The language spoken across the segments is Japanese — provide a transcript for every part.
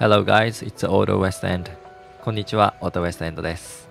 Hello guys, it's Auto West End. こんにちは、Odo West End です。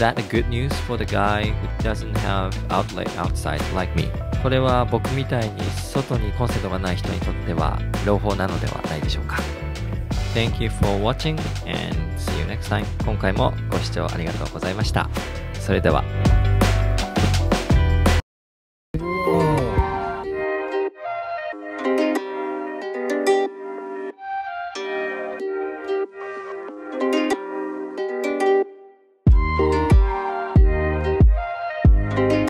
that a good news for the guy who doesn't have outlet outside like me? これは僕みたいに外にコンセントがない人にとっては朗報なのではないでしょうか Thank you for watching and see you next time 今回もご視聴ありがとうございましたそれでは